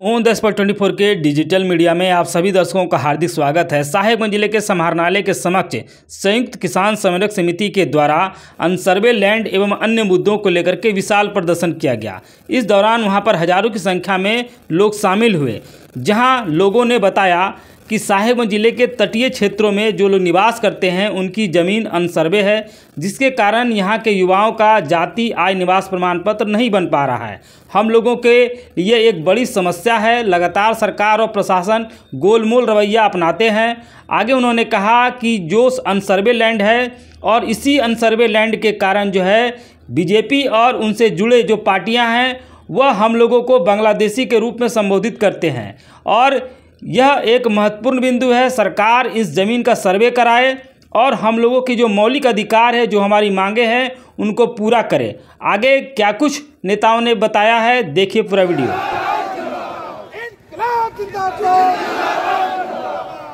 Own दस पर twenty four के डिजिटल मीडिया में आप सभी दर्शकों का हार्दिक स्वागत है। साहेबगंज ज़िले के समाहरणालय के समक्ष संयुक्त किसान संरक्षक समिति के द्वारा अनसर्वे लैंड एवं अन्य मुद्दों को लेकर के विशाल प्रदर्शन किया गया। इस दौरान वहाँ पर हज़ारों की संख्या में लोग शामिल हुए, जहाँ लोगों ने बताया कि साहेबगंज ज़िले के तटीय क्षेत्रों में जो लोग निवास करते हैं, उनकी ज़मीन अनसर्वे है, जिसके कारण यहाँ के युवाओं का जाति, आय, निवास प्रमाण पत्र नहीं बन पा रहा है। हम लोगों के लिए एक बड़ी समस्या है, लगातार सरकार और प्रशासन गोलमोल रवैया अपनाते हैं। आगे उन्होंने कहा कि जो अनसर्वे लैंड है, और इसी अनसर्वे लैंड के कारण जो है, बीजेपी और उनसे जुड़े जो पार्टियाँ हैं, वह हम लोगों को बांग्लादेशी के रूप में संबोधित करते हैं। और यह एक महत्वपूर्ण बिंदु है। सरकार इस ज़मीन का सर्वे कराए और हम लोगों की जो मौलिक अधिकार है जो हमारी मांगे हैं उनको पूरा करे। आगे क्या कुछ नेताओं ने बताया है देखिए पूरा वीडियो। इनकलाब जिंदाबाद।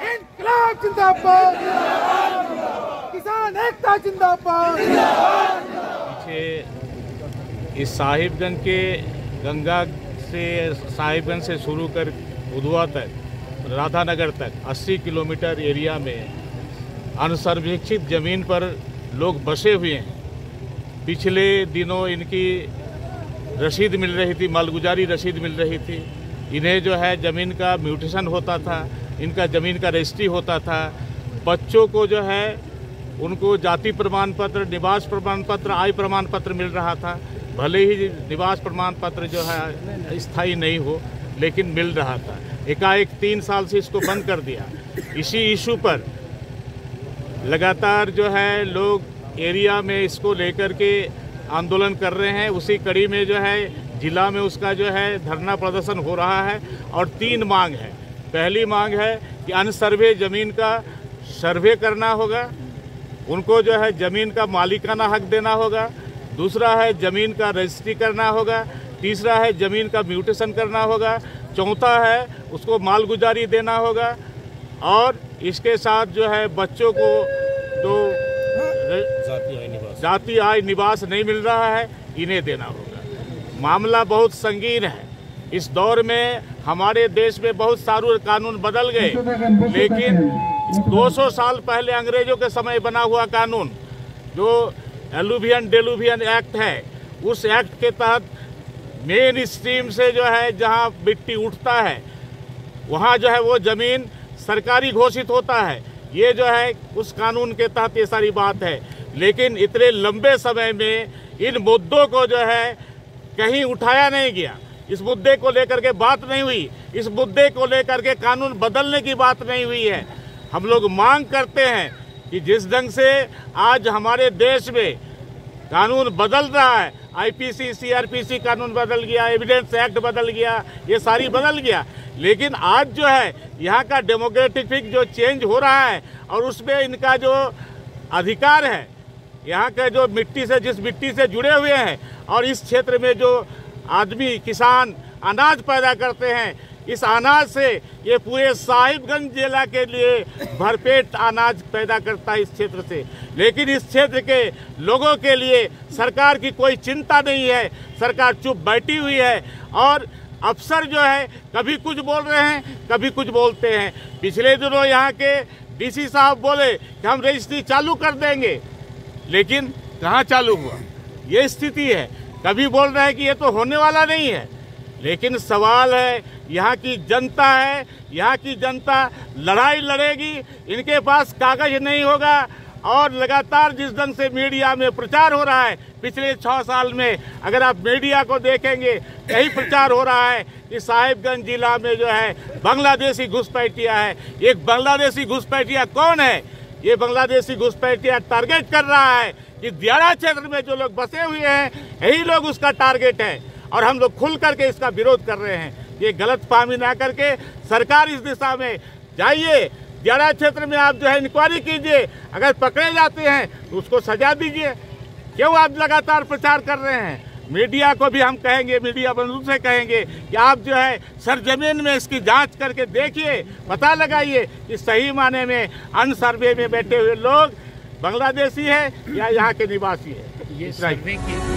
इनकलाब जिंदाबाद। किसान एकता जिंदाबाद। पीछे इस साहिबगंज के गंगा से साहिबगंज से शुरू कर उधवा तक राधानगर तक 80 किलोमीटर एरिया में अनसर्वेक्षित ज़मीन पर लोग बसे हुए हैं। पिछले दिनों इनकी रसीद मिल रही थी, मालगुजारी रसीद मिल रही थी। इन्हें जो है, ज़मीन का म्यूटेशन होता था, इनका ज़मीन का रजिस्ट्री होता था। बच्चों को जो है, उनको जाति प्रमाण पत्र, निवास प्रमाण पत्र, आय प्रमाण पत्र मिल रहा था। भले ही निवास प्रमाण पत्र जो है, स्थायी नहीं हो लेकिन मिल रहा था। एकाएक तीन साल से इसको बंद कर दिया। इसी इशू पर लगातार जो है लोग एरिया में इसको लेकर के आंदोलन कर रहे हैं। उसी कड़ी में जो है, जिला में उसका जो है धरना प्रदर्शन हो रहा है और तीन मांग है। पहली मांग है कि अनसर्वे ज़मीन का सर्वे करना होगा। उनको जो है ज़मीन का मालिकाना हक देना होगा। दूसरा है ज़मीन का रजिस्ट्री करना होगा। तीसरा है ज़मीन का म्यूटेशन करना होगा। चौथा है उसको मालगुजारी देना होगा। और इसके साथ जो है बच्चों को जो जाति आय निवास। नहीं मिल रहा है इन्हें देना होगा। मामला बहुत संगीन है। इस दौर में हमारे देश में बहुत सारे कानून बदल गए लेकिन 200 साल पहले अंग्रेज़ों के समय बना हुआ कानून जो एलुभियन डेलुवियन एक्ट है उस एक्ट के तहत मेन स्ट्रीम से जो है, जहाँ मिट्टी उठता है, वहाँ जो है वो ज़मीन सरकारी घोषित होता है। ये जो है, उस कानून के तहत ये सारी बात है। लेकिन इतने लंबे समय में इन मुद्दों को जो है, कहीं उठाया नहीं गया। इस मुद्दे को लेकर के बात नहीं हुई। इस मुद्दे को लेकर के कानून बदलने की बात नहीं हुई है। हम लोग मांग करते हैं कि जिस ढंग से आज हमारे देश में कानून बदल रहा है। आईपीसी सीआरपीसी कानून बदल गया एविडेंस एक्ट बदल गया, ये सारी बदल गया। लेकिन आज जो है, यहाँ का डेमोक्रेटिक जो चेंज हो रहा है, और उसमें इनका जो अधिकार है, यहाँ के जो मिट्टी से, जिस मिट्टी से जुड़े हुए हैं, और इस क्षेत्र में जो आदमी, किसान अनाज पैदा करते हैं इस अनाज से ये पूरे साहिबगंज जिला के लिए भरपेट अनाज पैदा करता है इस क्षेत्र से। लेकिन इस क्षेत्र के लोगों के लिए सरकार की कोई चिंता नहीं है। सरकार चुप बैठी हुई है और अफसर जो है, कभी कुछ बोल रहे हैं, कभी कुछ बोलते हैं। पिछले दिनों यहाँ के डीसी साहब बोले कि हम रजिस्ट्री चालू कर देंगे, लेकिन कहाँ चालू हुआ? ये स्थिति है। कभी बोल रहे हैं कि ये तो होने वाला नहीं है। लेकिन सवाल है, यहाँ की जनता है, यहाँ की जनता लड़ाई लड़ेगी, इनके पास कागज़ नहीं होगा, और लगातार जिस ढंग से मीडिया में प्रचार हो रहा है, पिछले छह साल में, अगर आप मीडिया को देखेंगे, यही प्रचार हो रहा है कि साहिबगंज जिला में जो है, बांग्लादेशी घुसपैठिया है। एक बांग्लादेशी घुसपैठिया कौन है? ये बांग्लादेशी घुसपैठिया टारगेट कर रहा है कि दियारा क्षेत्र में जो लोग बसे हुए हैं, यही लोग उसका टारगेट है। और हम लोग खुल करके इसका विरोध कर रहे हैं। ये गलत फाहमी ना करके सरकार इस दिशा में जाइए। दियारा क्षेत्र में आप जो है इंक्वायरी कीजिए। अगर पकड़े जाते हैं तो उसको सजा दीजिए। क्यों आप लगातार प्रचार कर रहे हैं? मीडिया को भी हम कहेंगे मीडिया बंधु से कहेंगे कि आप जो है सरजमीन में इसकी जाँच करके देखिए पता लगाइए कि सही माने में अन सर्वे में बैठे हुए लोग बांग्लादेशी है या यहाँ के निवासी है। ये सर्वे की